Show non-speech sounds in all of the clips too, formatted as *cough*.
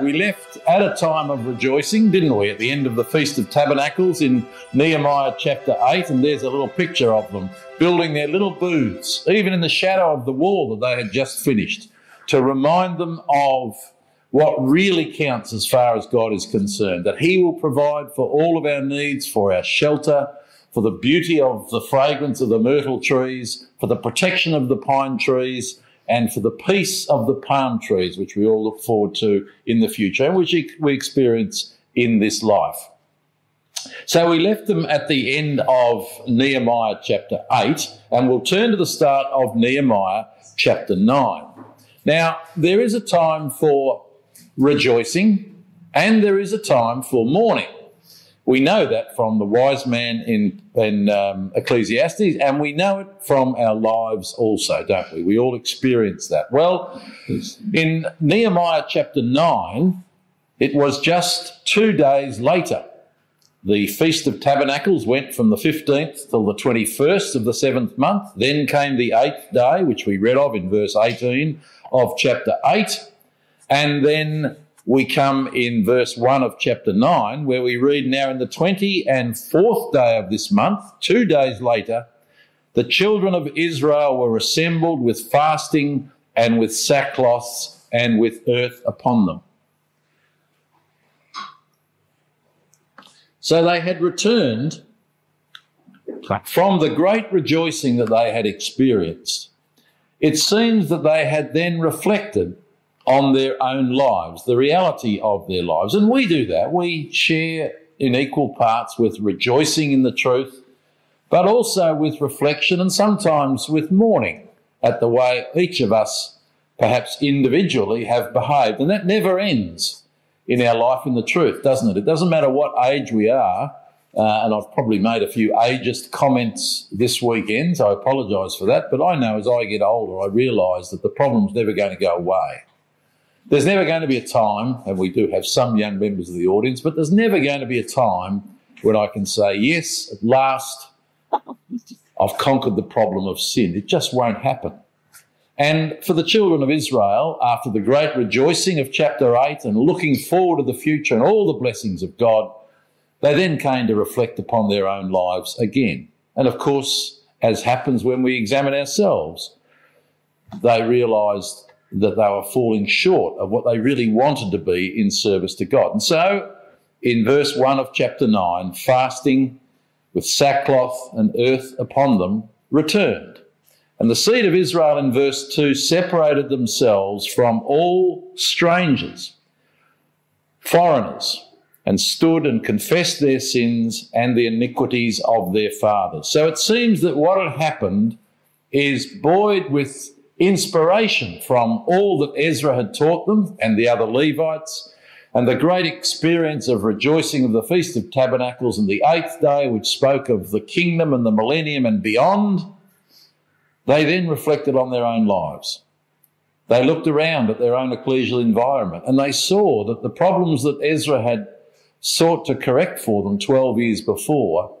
We left at a time of rejoicing, didn't we, at the end of the Feast of Tabernacles in Nehemiah chapter 8, and there's a little picture of them building their little booths, even in the shadow of the wall that they had just finished, to remind them of what really counts as far as God is concerned that He will provide for all of our needs, for our shelter, for the beauty of the fragrance of the myrtle trees, for the protection of the pine trees and for the peace of the palm trees, which we all look forward to in the future and which we experience in this life. So we left them at the end of Nehemiah chapter 8, and we'll turn to the start of Nehemiah chapter 9. Now, there is a time for rejoicing and there is a time for mourning. We know that from the wise man in, in um, Ecclesiastes, and we know it from our lives also, don't we? We all experience that. Well, in Nehemiah chapter 9, it was just two days later. The Feast of Tabernacles went from the 15th till the 21st of the seventh month. Then came the eighth day, which we read of in verse 18 of chapter 8. And then we come in verse 1 of chapter 9, where we read, Now in the 20 and fourth day of this month, two days later, the children of Israel were assembled with fasting and with sackcloths and with earth upon them. So they had returned from the great rejoicing that they had experienced. It seems that they had then reflected on their own lives, the reality of their lives. And we do that. We share in equal parts with rejoicing in the truth, but also with reflection and sometimes with mourning at the way each of us, perhaps individually, have behaved. And that never ends in our life in the truth, doesn't it? It doesn't matter what age we are. Uh, and I've probably made a few ageist comments this weekend, so I apologise for that. But I know as I get older, I realise that the problem's never going to go away. There's never going to be a time, and we do have some young members of the audience, but there's never going to be a time when I can say, yes, at last, I've conquered the problem of sin. It just won't happen. And for the children of Israel, after the great rejoicing of chapter 8 and looking forward to the future and all the blessings of God, they then came to reflect upon their own lives again. And of course, as happens when we examine ourselves, they realised that they were falling short of what they really wanted to be in service to God. And so, in verse 1 of chapter 9, fasting with sackcloth and earth upon them returned. And the seed of Israel in verse 2 separated themselves from all strangers, foreigners, and stood and confessed their sins and the iniquities of their fathers. So it seems that what had happened is buoyed with inspiration from all that Ezra had taught them and the other Levites, and the great experience of rejoicing of the Feast of Tabernacles and the eighth day, which spoke of the kingdom and the millennium and beyond, they then reflected on their own lives. They looked around at their own ecclesial environment and they saw that the problems that Ezra had sought to correct for them 12 years before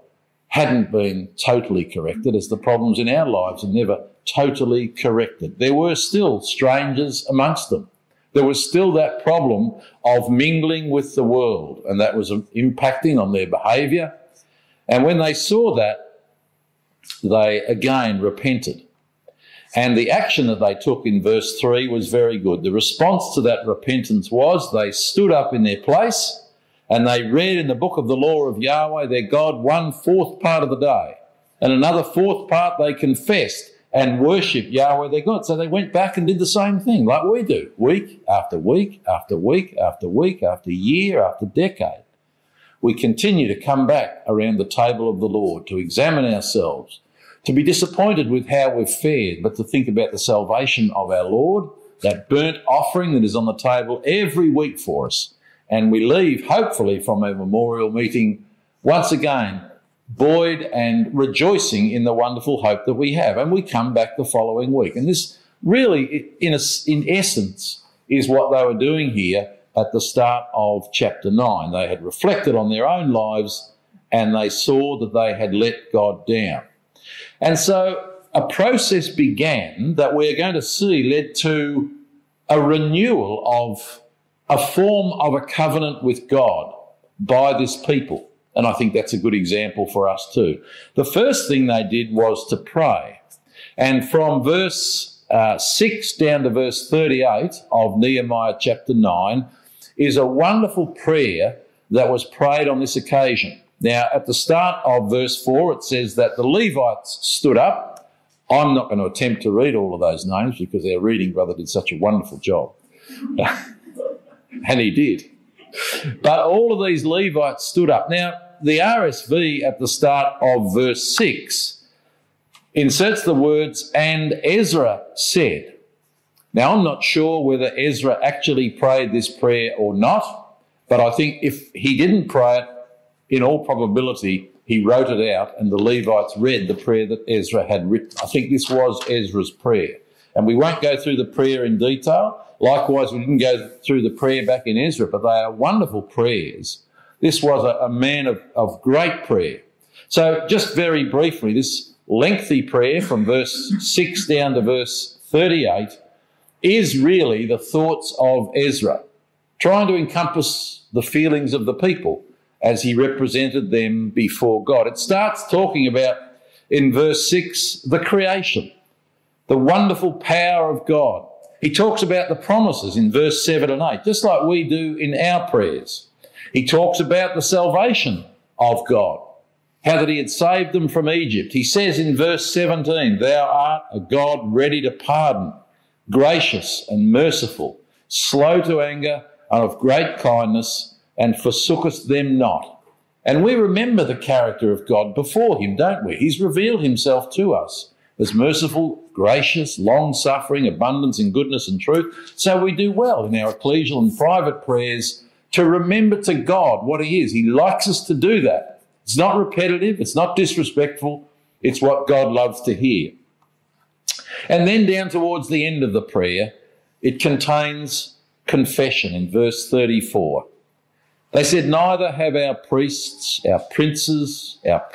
hadn't been totally corrected, as the problems in our lives are never totally corrected. There were still strangers amongst them. There was still that problem of mingling with the world, and that was impacting on their behaviour. And when they saw that, they again repented. And the action that they took in verse 3 was very good. The response to that repentance was they stood up in their place and they read in the book of the law of Yahweh their God one fourth part of the day. And another fourth part they confessed and worshipped Yahweh their God. So they went back and did the same thing like we do, week after week after week after week after year after decade. We continue to come back around the table of the Lord to examine ourselves, to be disappointed with how we've fared, but to think about the salvation of our Lord, that burnt offering that is on the table every week for us. And we leave, hopefully, from a memorial meeting once again buoyed and rejoicing in the wonderful hope that we have. And we come back the following week. And this really, in, a, in essence, is what they were doing here at the start of chapter 9. They had reflected on their own lives and they saw that they had let God down. And so a process began that we're going to see led to a renewal of a form of a covenant with God by this people. And I think that's a good example for us too. The first thing they did was to pray. And from verse uh, 6 down to verse 38 of Nehemiah chapter 9 is a wonderful prayer that was prayed on this occasion. Now, at the start of verse 4, it says that the Levites stood up. I'm not going to attempt to read all of those names because our reading brother did such a wonderful job. *laughs* *laughs* and he did. But all of these Levites stood up. Now, the RSV at the start of verse 6 inserts the words, and Ezra said. Now, I'm not sure whether Ezra actually prayed this prayer or not, but I think if he didn't pray it, in all probability, he wrote it out and the Levites read the prayer that Ezra had written. I think this was Ezra's prayer. And we won't go through the prayer in detail. Likewise, we didn't go through the prayer back in Ezra, but they are wonderful prayers. This was a, a man of, of great prayer. So, just very briefly, this lengthy prayer from verse 6 down to verse 38 is really the thoughts of Ezra, trying to encompass the feelings of the people as he represented them before God. It starts talking about, in verse 6, the creation, the wonderful power of God. He talks about the promises in verse 7 and 8, just like we do in our prayers. He talks about the salvation of God, how that he had saved them from Egypt. He says in verse 17, Thou art a God ready to pardon, gracious and merciful, slow to anger, and of great kindness, and forsookest them not. And we remember the character of God before him, don't we? He's revealed himself to us as merciful, gracious, long suffering, abundance in goodness and truth. So we do well in our ecclesial and private prayers to remember to God what He is. He likes us to do that. It's not repetitive, it's not disrespectful, it's what God loves to hear. And then down towards the end of the prayer, it contains confession in verse 34. They said, Neither have our priests, our princes, our,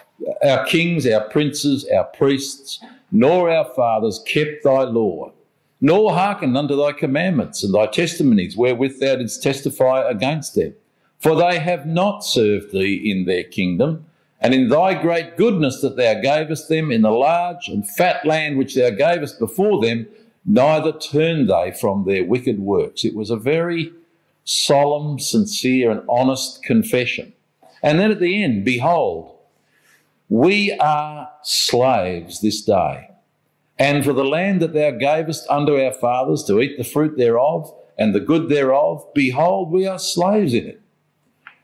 our kings, our princes, our priests, nor our fathers kept thy law, nor hearkened unto thy commandments and thy testimonies wherewith thou didst testify against them. For they have not served thee in their kingdom, and in thy great goodness that thou gavest them in the large and fat land which thou gavest before them, neither turned they from their wicked works. It was a very solemn, sincere, and honest confession. And then at the end, behold, we are slaves this day. And for the land that thou gavest unto our fathers to eat the fruit thereof and the good thereof, behold, we are slaves in it.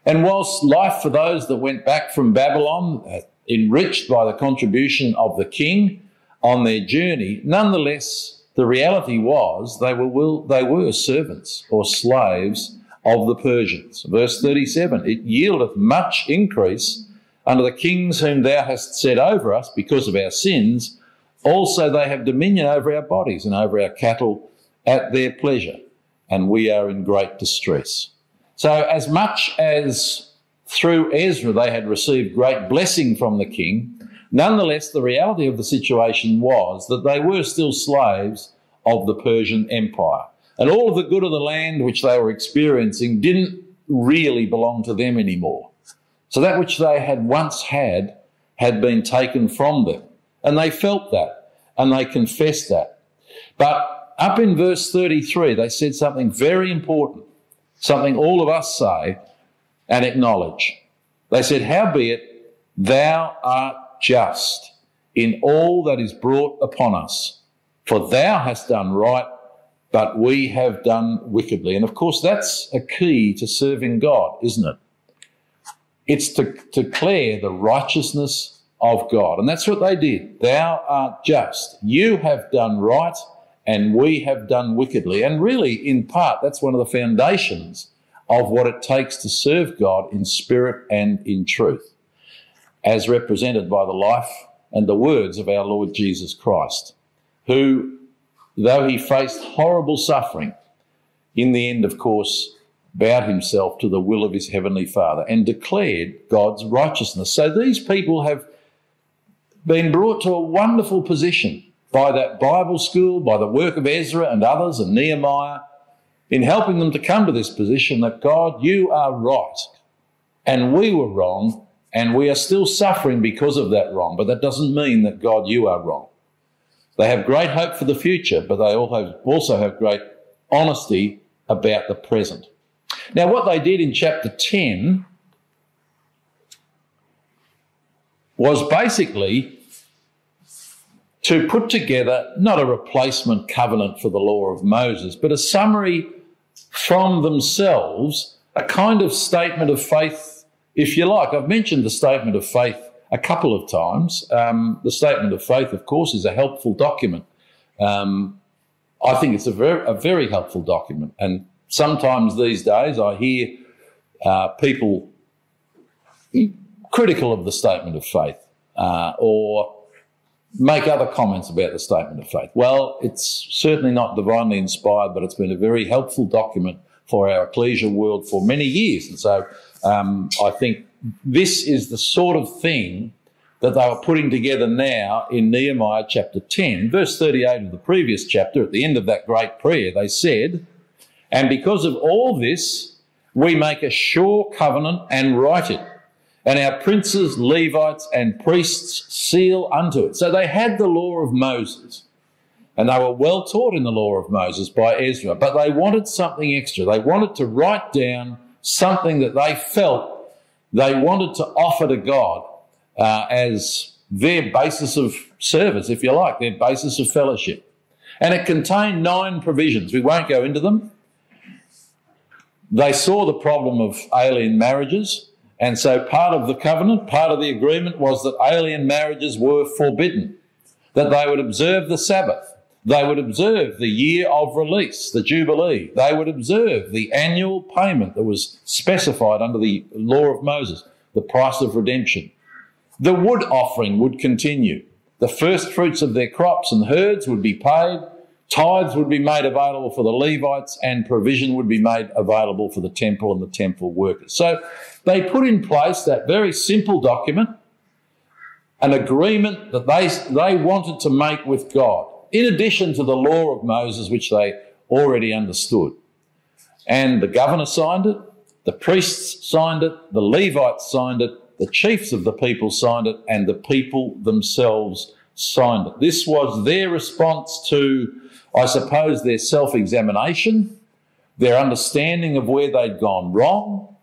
And whilst life for those that went back from Babylon, uh, enriched by the contribution of the king on their journey, nonetheless, the reality was they were, will, they were servants or slaves of the Persians. Verse 37 It yieldeth much increase under the kings whom thou hast set over us because of our sins. Also, they have dominion over our bodies and over our cattle at their pleasure, and we are in great distress. So, as much as through Ezra they had received great blessing from the king, Nonetheless, the reality of the situation was that they were still slaves of the Persian Empire. And all of the good of the land which they were experiencing didn't really belong to them anymore. So that which they had once had had been taken from them. And they felt that and they confessed that. But up in verse 33, they said something very important, something all of us say and acknowledge. They said, Howbeit, thou art just in all that is brought upon us. For thou hast done right, but we have done wickedly. And of course, that's a key to serving God, isn't it? It's to, declare the righteousness of God. And that's what they did. Thou art just. You have done right, and we have done wickedly. And really, in part, that's one of the foundations of what it takes to serve God in spirit and in truth as represented by the life and the words of our Lord Jesus Christ, who, though he faced horrible suffering, in the end, of course, bowed himself to the will of his heavenly Father and declared God's righteousness. So these people have been brought to a wonderful position by that Bible school, by the work of Ezra and others and Nehemiah, in helping them to come to this position that God, you are right, and we were wrong, and we are still suffering because of that wrong. But that doesn't mean that God, you are wrong. They have great hope for the future, but they also have great honesty about the present. Now, what they did in chapter 10 was basically to put together not a replacement covenant for the law of Moses, but a summary from themselves, a kind of statement of faith, if you like. I've mentioned the statement of faith a couple of times. Um, the statement of faith, of course, is a helpful document. Um, I think it's a very, a very helpful document. And sometimes these days I hear uh, people critical of the statement of faith uh, or make other comments about the statement of faith. Well, it's certainly not divinely inspired, but it's been a very helpful document for our ecclesial world for many years. And so um, I think this is the sort of thing that they were putting together now in Nehemiah chapter 10. Verse 38 of the previous chapter, at the end of that great prayer, they said, And because of all this, we make a sure covenant and write it. And our princes, Levites, and priests seal unto it. So they had the law of Moses. And they were well taught in the law of Moses by Ezra, but they wanted something extra. They wanted to write down something that they felt they wanted to offer to God uh, as their basis of service, if you like, their basis of fellowship. And it contained nine provisions. We won't go into them. They saw the problem of alien marriages. And so part of the covenant, part of the agreement was that alien marriages were forbidden, that they would observe the Sabbath, they would observe the year of release, the Jubilee. They would observe the annual payment that was specified under the law of Moses, the price of redemption. The wood offering would continue. The first fruits of their crops and herds would be paid. Tithes would be made available for the Levites and provision would be made available for the temple and the temple workers. So they put in place that very simple document, an agreement that they, they wanted to make with God in addition to the law of Moses, which they already understood. And the governor signed it, the priests signed it, the Levites signed it, the chiefs of the people signed it, and the people themselves signed it. This was their response to, I suppose, their self examination, their understanding of where they'd gone wrong,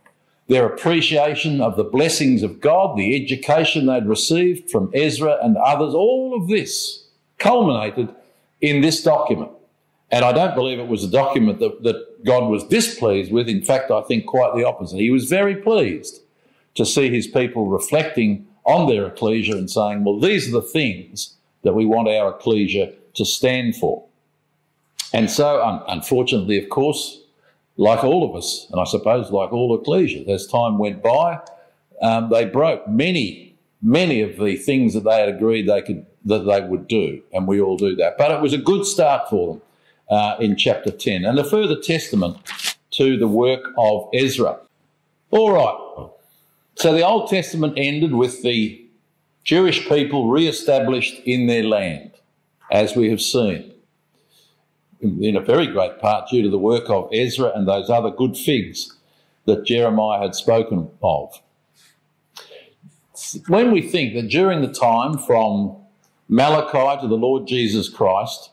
their appreciation of the blessings of God, the education they'd received from Ezra and others, all of this culminated in this document. And I don't believe it was a document that, that God was displeased with. In fact, I think quite the opposite. He was very pleased to see his people reflecting on their ecclesia and saying, well, these are the things that we want our ecclesia to stand for. And so, un- unfortunately, of course, like all of us, and I suppose like all ecclesias, as time went by, um, they broke many, many of the things that they had agreed they could that they would do, and we all do that. But it was a good start for them uh, in chapter 10, and a further testament to the work of Ezra. All right, so the Old Testament ended with the Jewish people re established in their land, as we have seen, in a very great part due to the work of Ezra and those other good figs that Jeremiah had spoken of. When we think that during the time from Malachi to the Lord Jesus Christ,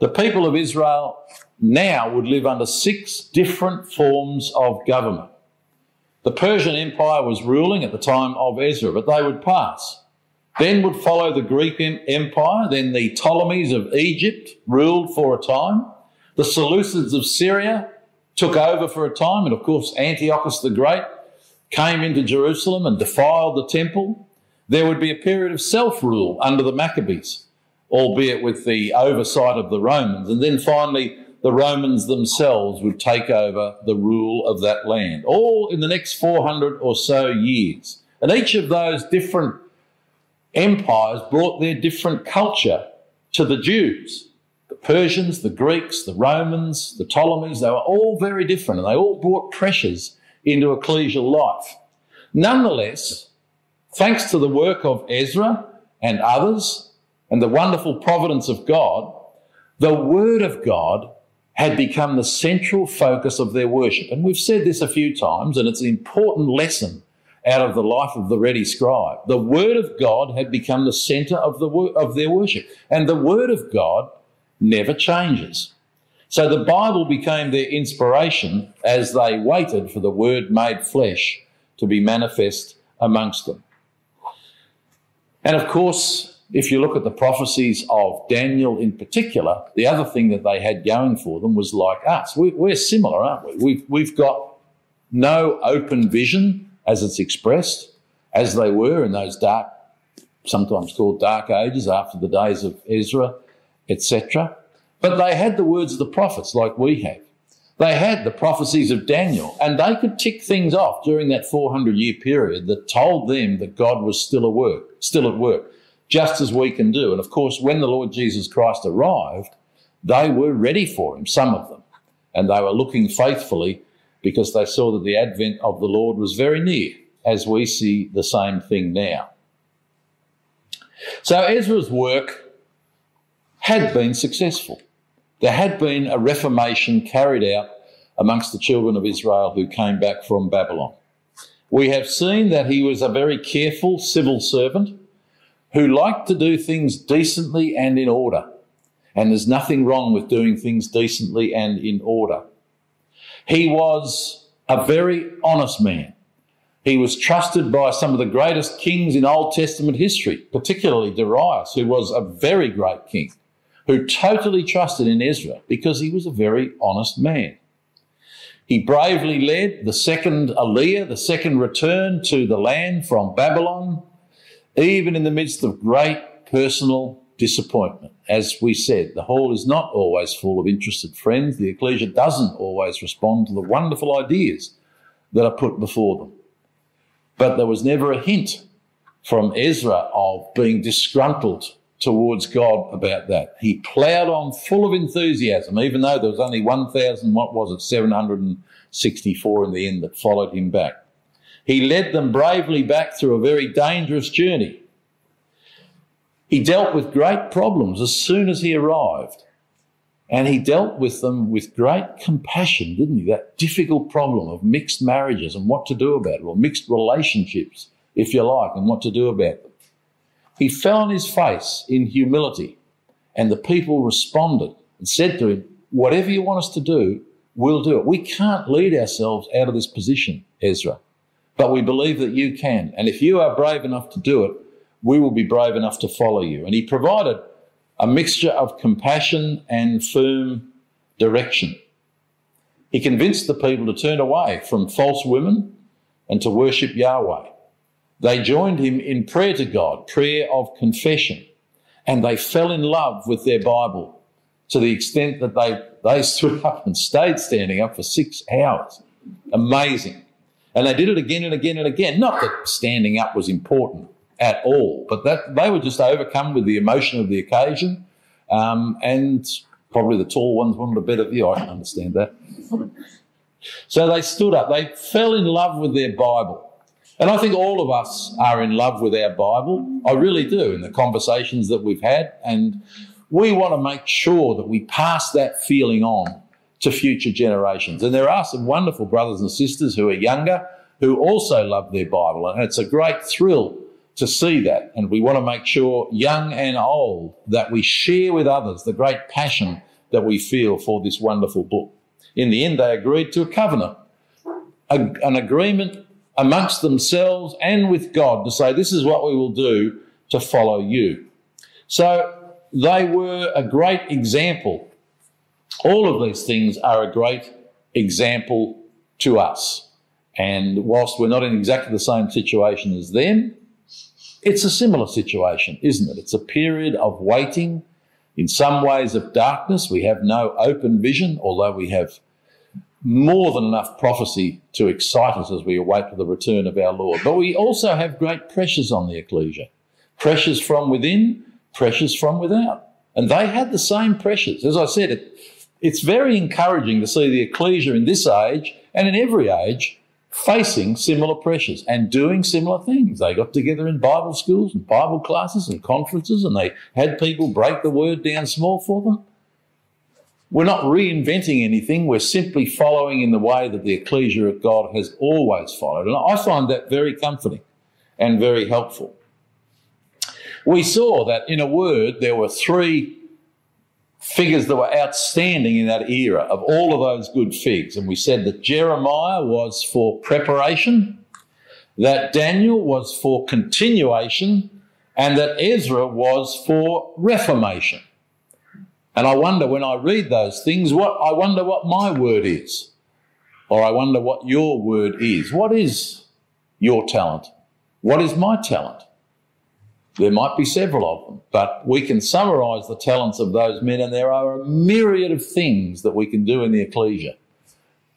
the people of Israel now would live under six different forms of government. The Persian Empire was ruling at the time of Ezra, but they would pass. Then would follow the Greek Empire, then the Ptolemies of Egypt ruled for a time. The Seleucids of Syria took over for a time, and of course, Antiochus the Great came into Jerusalem and defiled the temple. There would be a period of self rule under the Maccabees, albeit with the oversight of the Romans. And then finally, the Romans themselves would take over the rule of that land, all in the next 400 or so years. And each of those different empires brought their different culture to the Jews. The Persians, the Greeks, the Romans, the Ptolemies, they were all very different and they all brought pressures into ecclesial life. Nonetheless, Thanks to the work of Ezra and others and the wonderful providence of God, the Word of God had become the central focus of their worship. And we've said this a few times, and it's an important lesson out of the life of the ready scribe. The Word of God had become the centre of, the, of their worship. And the Word of God never changes. So the Bible became their inspiration as they waited for the Word made flesh to be manifest amongst them. And of course, if you look at the prophecies of Daniel in particular, the other thing that they had going for them was like us. We, are similar, aren't we? We've, we've got no open vision as it's expressed, as they were in those dark, sometimes called dark ages after the days of Ezra, etc. But they had the words of the prophets like we have. They had the prophecies of Daniel, and they could tick things off during that 400 year period that told them that God was still at work, still at work, just as we can do. And of course, when the Lord Jesus Christ arrived, they were ready for him, some of them, and they were looking faithfully because they saw that the advent of the Lord was very near, as we see the same thing now. So Ezra's work had been successful. There had been a reformation carried out amongst the children of Israel who came back from Babylon. We have seen that he was a very careful civil servant who liked to do things decently and in order. And there's nothing wrong with doing things decently and in order. He was a very honest man. He was trusted by some of the greatest kings in Old Testament history, particularly Darius, who was a very great king, who totally trusted in Ezra because he was a very honest man. He bravely led the second Aliyah, the second return to the land from Babylon, even in the midst of great personal disappointment. As we said, the hall is not always full of interested friends. The ecclesia doesn't always respond to the wonderful ideas that are put before them. But there was never a hint from Ezra of being disgruntled towards God about that. He ploughed on full of enthusiasm, even though there was only 1,000, what was it, 764 in the end that followed him back. He led them bravely back through a very dangerous journey he dealt with great problems as soon as he arrived. And he dealt with them with great compassion, didn't he? That difficult problem of mixed marriages and what to do about it, or mixed relationships, if you like, and what to do about them. He fell on his face in humility, and the people responded and said to him, Whatever you want us to do, we'll do it. We can't lead ourselves out of this position, Ezra, but we believe that you can. And if you are brave enough to do it, we will be brave enough to follow you. And he provided a mixture of compassion and firm direction. He convinced the people to turn away from false women and to worship Yahweh. They joined him in prayer to God, prayer of confession, and they fell in love with their Bible to the extent that they, they stood *laughs* up and stayed standing up for six hours. Amazing. And they did it again and again and again. Not that standing up was important, at all. But that they were just overcome with the emotion of the occasion, um, and probably the tall ones wanted a better view. I can understand that. So they stood up. They fell in love with their Bible. And I think all of us are in love with our Bible. I really do in the conversations that we've had. And we want to make sure that we pass that feeling on to future generations. And there are some wonderful brothers and sisters who are younger who also love their Bible. And it's a great thrill to see that. And we want to make sure, young and old, that we share with others the great passion that we feel for this wonderful book. In the end, they agreed to a covenant, a, an agreement amongst themselves and with God to say, this is what we will do to follow you. So they were a great example. All of these things are a great example to us. And whilst we're not in exactly the same situation as them, it's a similar situation, isn't it? It's a period of waiting, in some ways of darkness. We have no open vision, although we have more than enough prophecy to excite us as we await for the return of our Lord. But we also have great pressures on the ecclesia pressures from within, pressures from without. And they had the same pressures. As I said, it, it's very encouraging to see the ecclesia in this age and in every age facing similar pressures and doing similar things. They got together in Bible schools and Bible classes and conferences and they had people break the word down small for them. we're not reinventing anything. We're simply following in the way that the ecclesia of God has always followed. And I find that very comforting and very helpful. We saw that in a word, there were three figures that were outstanding in that era of all of those good figs. And we said that Jeremiah was for preparation, that Daniel was for continuation, and that Ezra was for reformation. And I wonder when I read those things, what I wonder what my word is. Or I wonder what your word is. What is your talent? What is my talent? There might be several of them, but we can summarise the talents of those men, and there are a myriad of things that we can do in the ecclesia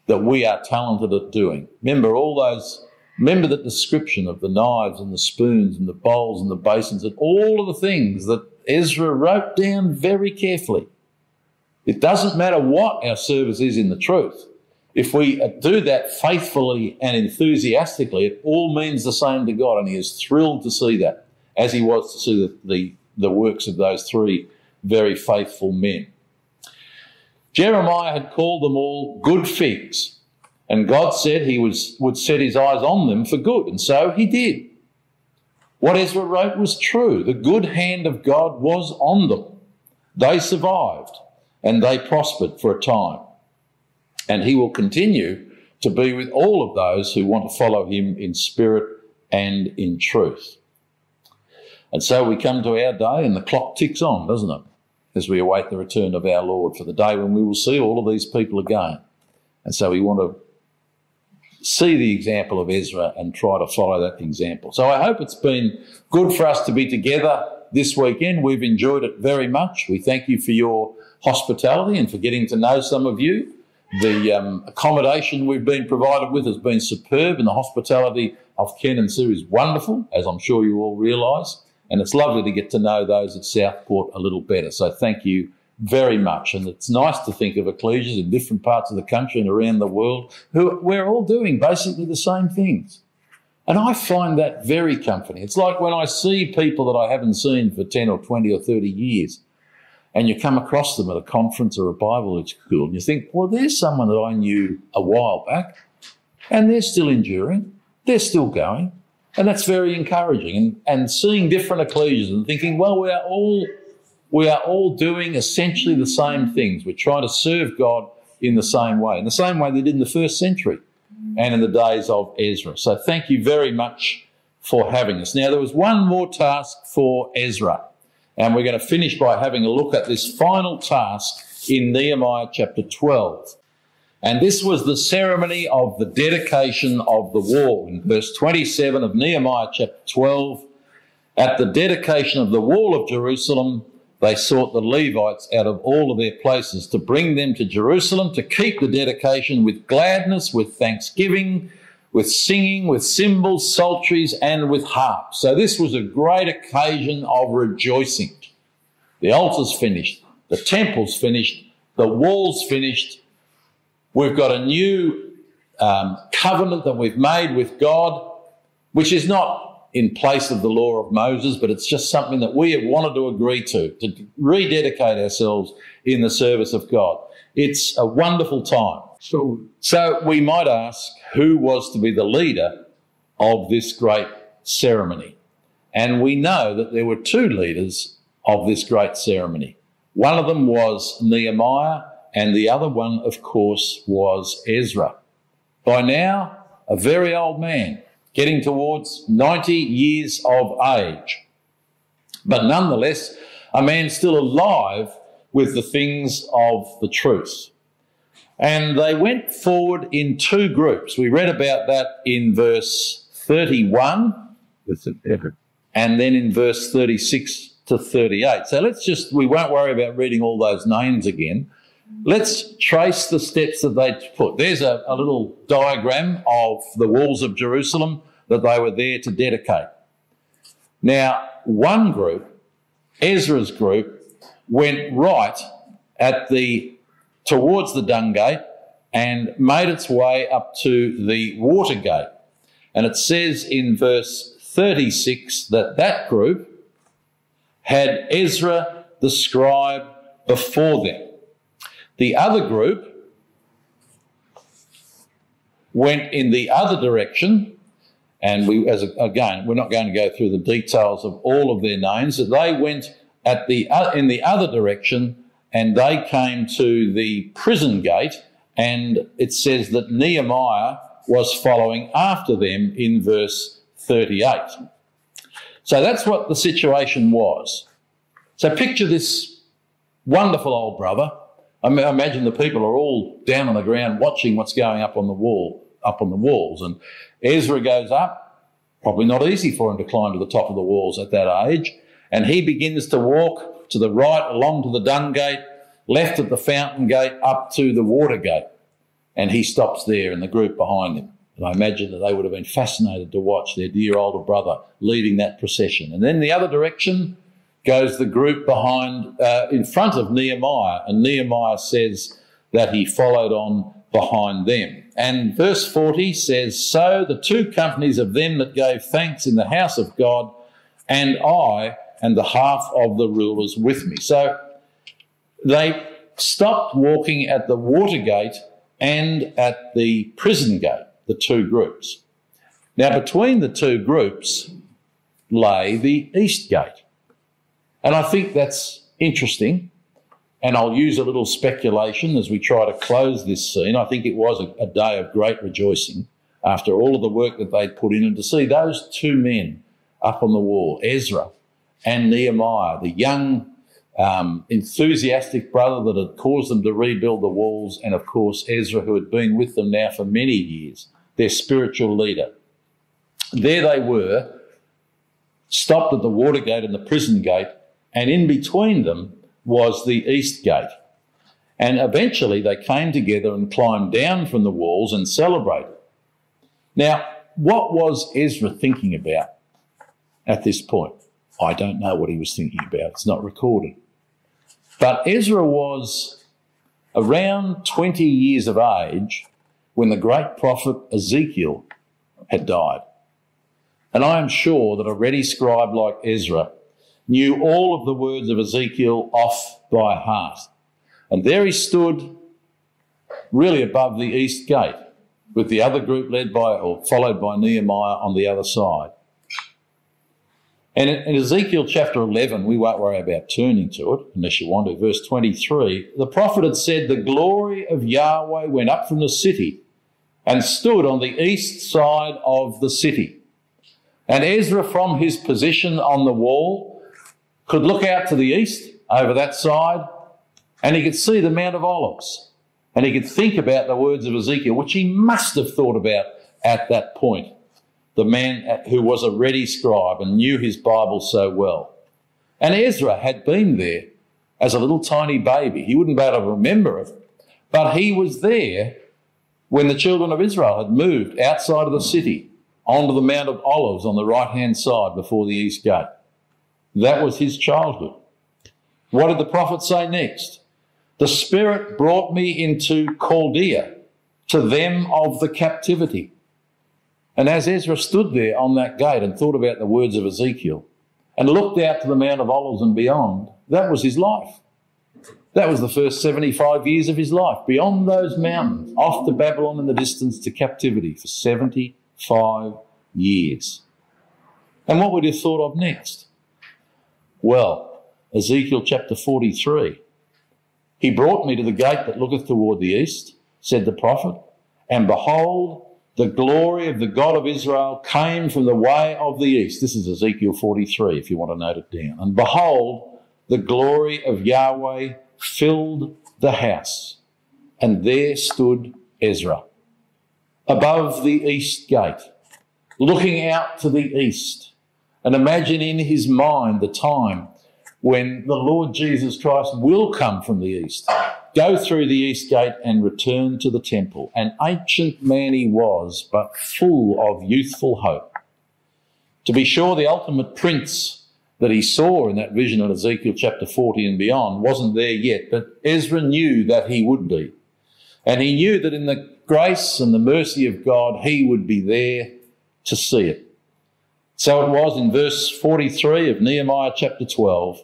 that we are talented at doing. Remember all those, remember the description of the knives and the spoons and the bowls and the basins and all of the things that Ezra wrote down very carefully. It doesn't matter what our service is in the truth. If we do that faithfully and enthusiastically, it all means the same to God, and He is thrilled to see that as he was to see the, the, the works of those three very faithful men. Jeremiah had called them all good figs, and God said he was, would set his eyes on them for good, and so he did. What Ezra wrote was true. The good hand of God was on them. They survived and they prospered for a time. And he will continue to be with all of those who want to follow him in spirit and in truth. And so we come to our day and the clock ticks on, doesn't it? As we await the return of our Lord for the day when we will see all of these people again. And so we want to see the example of Ezra and try to follow that example. So I hope it's been good for us to be together this weekend. We've enjoyed it very much. We thank you for your hospitality and for getting to know some of you. The um, accommodation we've been provided with has been superb, and the hospitality of Ken and Sue is wonderful, as I'm sure you all realise. And it's lovely to get to know those at Southport a little better. So thank you very much. And it's nice to think of ecclesias in different parts of the country and around the world who we're all doing basically the same things. And I find that very comforting. It's like when I see people that I haven't seen for 10 or 20 or 30 years, and you come across them at a conference or a Bible school, and you think, well, there's someone that I knew a while back, and they're still enduring, they're still going. And that's very encouraging. And, and seeing different ecclesias and thinking, well, we are all we are all doing essentially the same things. We're trying to serve God in the same way, in the same way they did in the first century and in the days of Ezra. So thank you very much for having us. Now, there was one more task for Ezra, and we're going to finish by having a look at this final task in Nehemiah chapter 12. And this was the ceremony of the dedication of the wall. In verse 27 of Nehemiah chapter 12, at the dedication of the wall of Jerusalem, they sought the Levites out of all of their places to bring them to Jerusalem to keep the dedication with gladness, with thanksgiving, with singing, with cymbals, psalteries, and with harps. So this was a great occasion of rejoicing. The altar's finished, the temple's finished, the wall's finished, We've got a new um, covenant that we've made with God, which is not in place of the law of Moses, but it's just something that we have wanted to agree to, to rededicate ourselves in the service of God. It's a wonderful time. So, so we might ask who was to be the leader of this great ceremony. And we know that there were two leaders of this great ceremony. One of them was Nehemiah, and the other one, of course, was Ezra. By now, a very old man, getting towards 90 years of age. But nonetheless, a man still alive with the things of the truth. And they went forward in two groups. We read about that in verse 31 and then in verse 36 to 38. So let's just, we won't worry about reading all those names again. Let's trace the steps that they put. There's a, a little diagram of the walls of Jerusalem that they were there to dedicate. Now, one group, Ezra's group, went right at the towards the dung gate and made its way up to the water gate. And it says in verse 36 that that group had Ezra the scribe before them. The other group went in the other direction, and we, as a, again, we're not going to go through the details of all of their names. They went at the uh, in the other direction, and they came to the prison gate, and it says that Nehemiah was following after them in verse 38. So that's what the situation was. So picture this wonderful old brother. I imagine the people are all down on the ground watching what's going up on the wall, up on the walls. And Ezra goes up, probably not easy for him to climb to the top of the walls at that age. And he begins to walk to the right along to the dung gate, left at the fountain gate, up to the water gate. And he stops there and the group behind him. And I imagine that they would have been fascinated to watch their dear older brother leading that procession. And then the other direction goes the group behind, uh, in front of Nehemiah. And Nehemiah says that he followed on behind them. And verse 40 says, So the two companies of them that gave thanks in the house of God, and I and the half of the rulers with me. So they stopped walking at the water gate and at the prison gate the two groups. Now, between the two groups lay the East Gate. And I think that's interesting. And I'll use a little speculation as we try to close this scene. I think it was a, a day of great rejoicing after all of the work that they'd put in, and to see those two men up on the wall, Ezra and Nehemiah, the young, um, enthusiastic brother that had caused them to rebuild the walls, and of course, Ezra, who had been with them now for many years their spiritual leader. There they were, stopped at the water gate and the prison gate, and in between them was the east gate. And eventually they came together and climbed down from the walls and celebrated. Now, what was Ezra thinking about at this point? I don't know what he was thinking about. It's not recorded. But Ezra was around 20 years of age when the great prophet Ezekiel had died. And I am sure that a ready scribe like Ezra knew all of the words of Ezekiel off by heart. And there he stood, really above the east gate, with the other group led by or followed by Nehemiah on the other side. And in Ezekiel chapter 11, we won't worry about turning to it unless you want to. Verse 23, the prophet had said, The glory of Yahweh went up from the city and stood on the east side of the city. And Ezra, from his position on the wall, could look out to the east over that side and he could see the Mount of Olives. And he could think about the words of Ezekiel, which he must have thought about at that point the man uh, who was a ready scribe and knew his Bible so well. And Ezra had been there as a little tiny baby. He wouldn't be able to remember it, but he was there when the children of Israel had moved outside of the city onto the Mount of Olives on the right hand side before the east gate. That was his childhood. What did the prophet say next? The Spirit brought me into Chaldea to them of the captivity. And as Ezra stood there on that gate and thought about the words of Ezekiel and looked out to the Mount of Olives and beyond, that was his life. That was the first 75 years of his life, beyond those mountains, off to Babylon in the distance to captivity for 75 years. And what would you have thought of next? Well, Ezekiel chapter 43. He brought me to the gate that looketh toward the east, said the prophet, and behold, the glory of the God of Israel came from the way of the east. This is Ezekiel 43, if you want to note it down. And behold, the glory of Yahweh filled the house. And there stood Ezra above the east gate, looking out to the east and imagine in his mind the time when the Lord Jesus Christ will come from the east go through the east gate and return to the temple. An ancient man he was, but full of youthful hope. To be sure, the ultimate prince that he saw in that vision in Ezekiel chapter 40 and beyond wasn't there yet, but Ezra knew that he would be. And he knew that in the grace and the mercy of God, he would be there to see it. So it was in verse 43 of Nehemiah chapter 12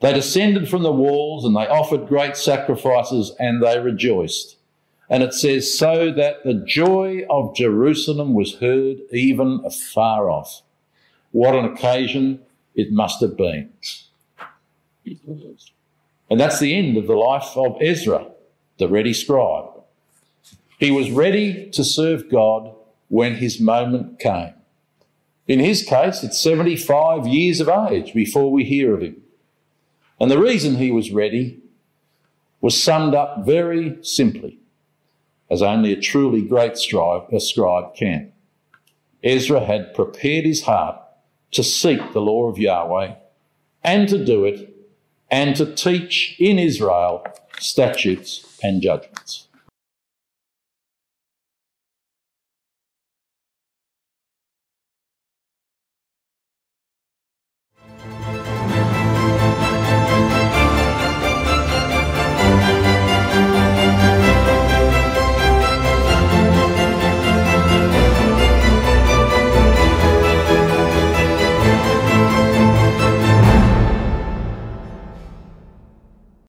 They descended from the walls and they offered great sacrifices and they rejoiced. And it says, so that the joy of Jerusalem was heard even afar off. What an occasion it must have been. And that's the end of the life of Ezra, the ready scribe. He was ready to serve God when his moment came. In his case, it's 75 years of age before we hear of him. And the reason he was ready was summed up very simply, as only a truly great scribe, a scribe can. Ezra had prepared his heart to seek the law of Yahweh and to do it and to teach in Israel statutes and judgments.